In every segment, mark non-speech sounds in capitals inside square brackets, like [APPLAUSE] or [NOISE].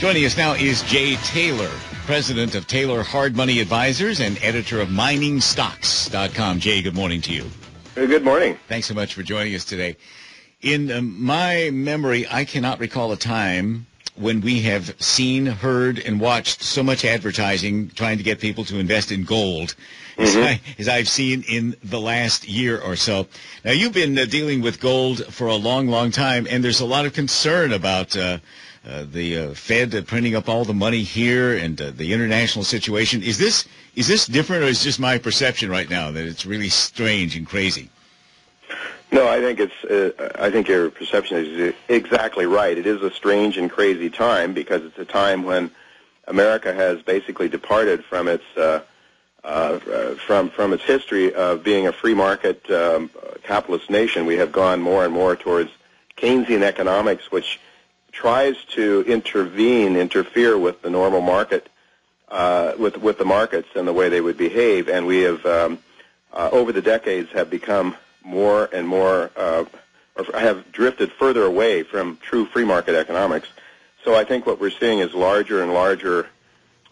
Joining us now is Jay Taylor, president of Taylor Hard Money Advisors and editor of MiningStocks.com. Jay, good morning to you. Good morning. Thanks so much for joining us today. In um, my memory, I cannot recall a time when we have seen, heard, and watched so much advertising trying to get people to invest in gold mm-hmm. as, I, I've seen in the last year or so. Now, you've been uh, dealing with gold for a long, long time, and there's a lot of concern about uh, uh, the uh, Fed printing up all the money here and uh, the international situation. Is this is this different, or is just my perception right now that it's really strange and crazy? No, I think it's. Uh, I think your perception is exactly right. It is a strange and crazy time because it's a time when America has basically departed from its uh, uh, from from its history of being a free market um, capitalist nation. We have gone more and more towards Keynesian economics, which tries to intervene, interfere with the normal market, uh, with with the markets and the way they would behave. And we have um, uh, over the decades have become more and more, uh, or have drifted further away from true free market economics. So I think what we're seeing is larger and larger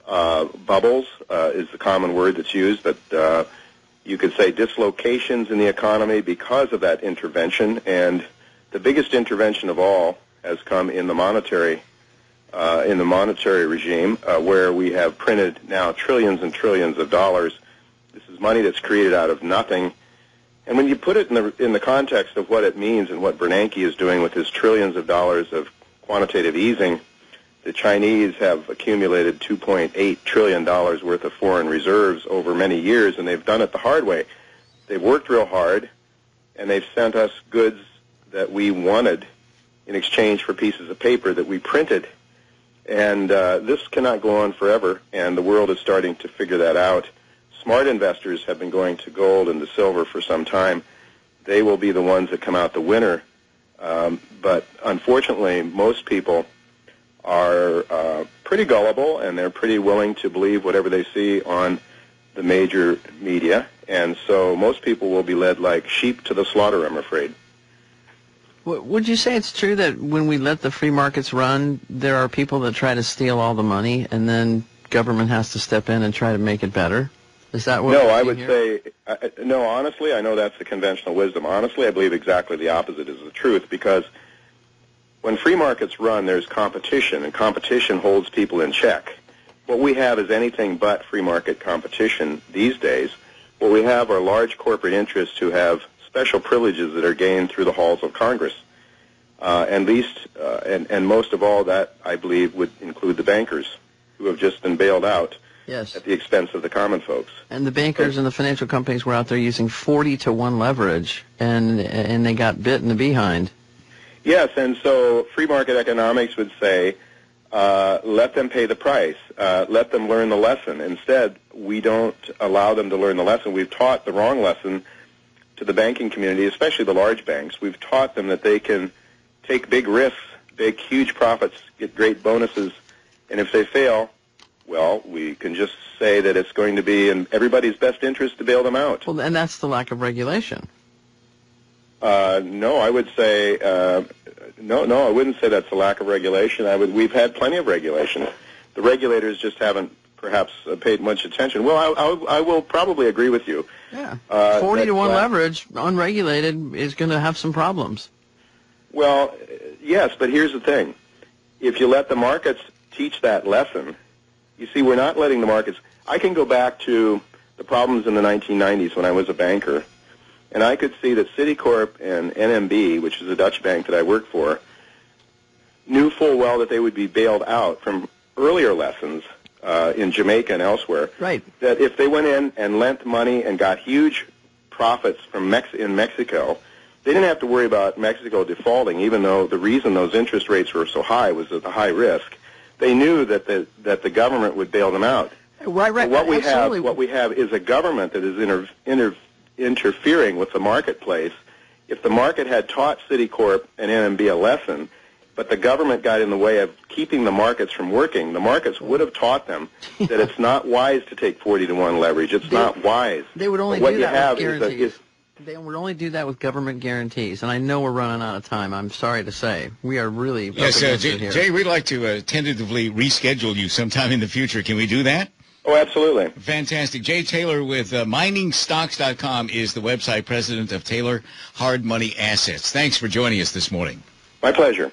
uh, bubbles uh, is the common word that's used, but uh, you could say dislocations in the economy because of that intervention. And the biggest intervention of all has come in the monetary uh, in the monetary regime, uh, where we have printed now trillions and trillions of dollars. This is money that's created out of nothing and when you put it in the in the context of what it means and what Bernanke is doing with his trillions of dollars of quantitative easing, the Chinese have accumulated 2.8 trillion dollars worth of foreign reserves over many years, and they've done it the hard way. They've worked real hard, and they've sent us goods that we wanted in exchange for pieces of paper that we printed. And uh, this cannot go on forever, and the world is starting to figure that out smart investors have been going to gold and to silver for some time. They will be the ones that come out the winner. Um, but unfortunately, most people are uh, pretty gullible and they're pretty willing to believe whatever they see on the major media. And so most people will be led like sheep to the slaughter, I'm afraid. Would you say it's true that when we let the free markets run, there are people that try to steal all the money and then government has to step in and try to make it better? Is that what? No, I would here? say uh, no. Honestly, I know that's the conventional wisdom. Honestly, I believe exactly the opposite is the truth because when free markets run, there's competition, and competition holds people in check. What we have is anything but free market competition these days. What we have are large corporate interests who have special privileges that are gained through the halls of Congress. Uh, and least, uh, and, and most of all, that I believe would include the bankers who have just been bailed out yes. at the expense of the common folks. And the bankers and the financial companies were out there using 40 to 1 leverage, and, and they got bit in the behind. Yes, and so free market economics would say, uh, let them pay the price. Uh, let them learn the lesson. Instead, we don't allow them to learn the lesson. We've taught the wrong lesson to the banking community, especially the large banks. We've taught them that they can take big risks, make huge profits, get great bonuses, and if they fail, well, we can just say that it's going to be in everybody's best interest to bail them out. Well, and that's the lack of regulation. Uh, no, I would say uh, no. No, I wouldn't say that's a lack of regulation. I would. We've had plenty of regulation. The regulators just haven't perhaps uh, paid much attention. Well, I, I, I will probably agree with you. Yeah, uh, forty to one leverage, unregulated, is going to have some problems. Well, yes, but here's the thing: if you let the markets teach that lesson, you see, we're not letting the markets. I can go back to the problems in the 1990s when I was a banker, and I could see that Citicorp and NMB, which is a Dutch bank that I worked for, knew full well that they would be bailed out from earlier lessons uh, in Jamaica and elsewhere. Right. That if they went in and lent money and got huge profits from Mex- in Mexico, they didn't have to worry about Mexico defaulting, even though the reason those interest rates were so high was at the high risk they knew that the that the government would bail them out. Right, right. what we absolutely. have, what we have, is a government that is inter, inter, interfering with the marketplace. If the market had taught Citicorp and NMB a lesson, but the government got in the way of keeping the markets from working, the markets would have taught them [LAUGHS] that it's not wise to take 40 to 1 leverage. It's they, not wise. They would only but what do you that have with is, a, is They would only do that with government guarantees, and I know we're running out of time. I'm sorry to say we are really yes, uh, Jay, Jay, we'd like to uh, tentatively reschedule you sometime in the future. Can we do that? Oh, absolutely. Fantastic. Jay Taylor with uh, miningstocks.com is the website president of Taylor Hard Money Assets. Thanks for joining us this morning. My pleasure.